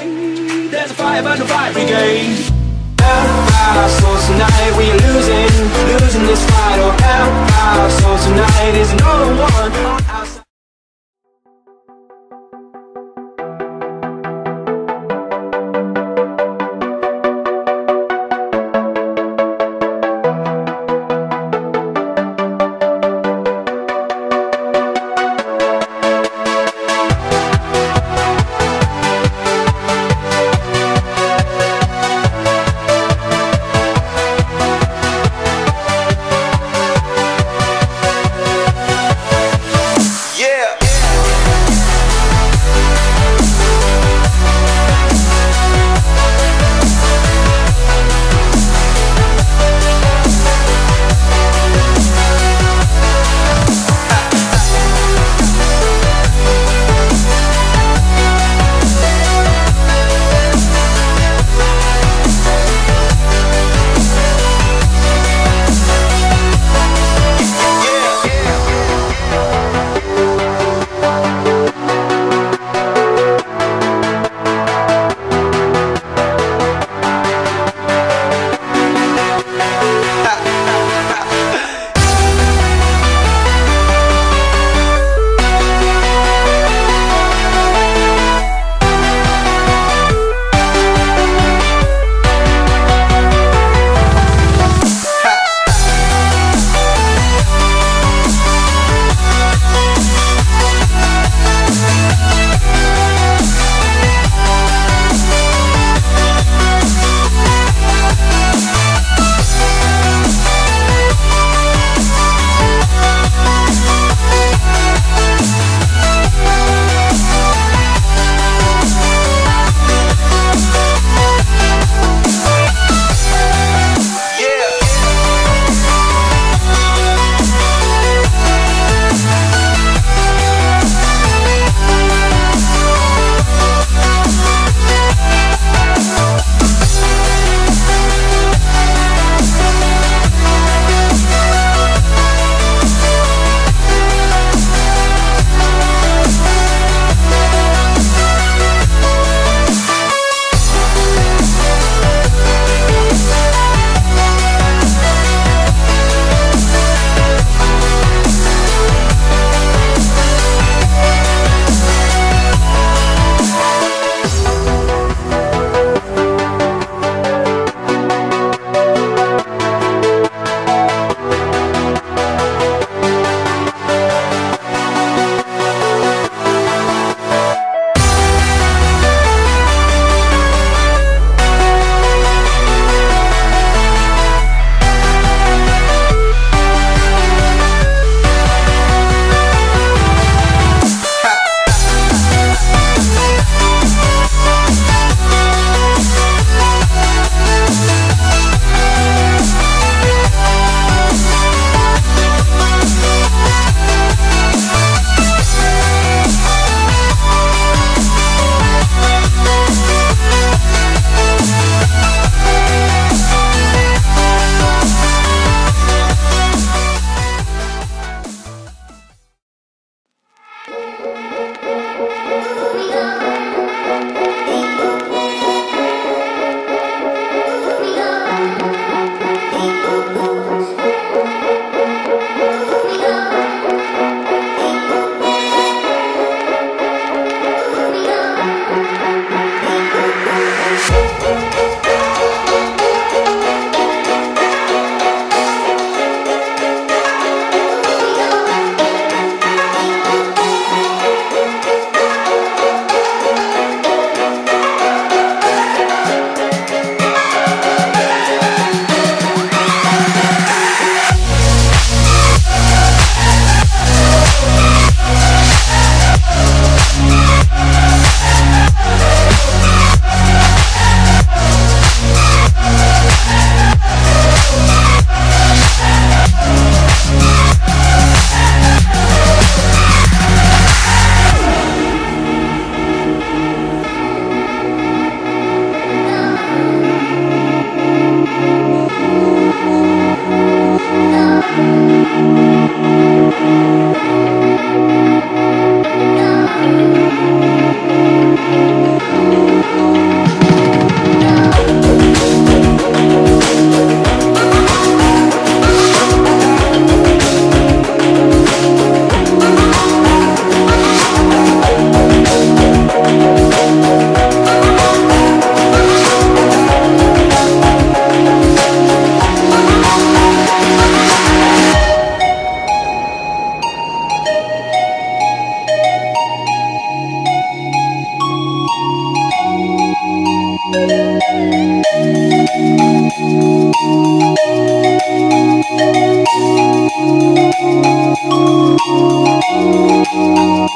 There's a fire burn the fire brigade. Help our souls tonight, we are losing, losing this fight. Oh, help our souls tonight, there's no one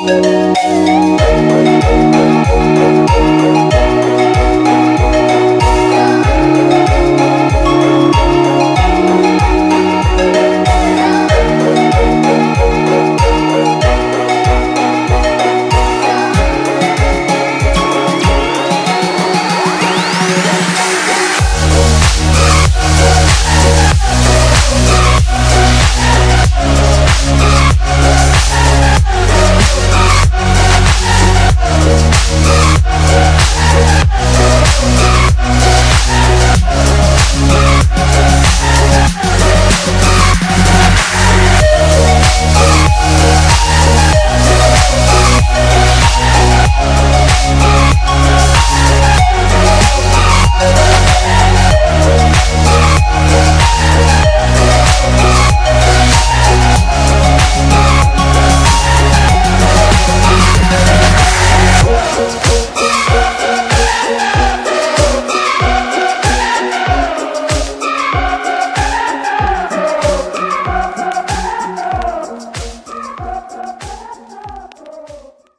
Música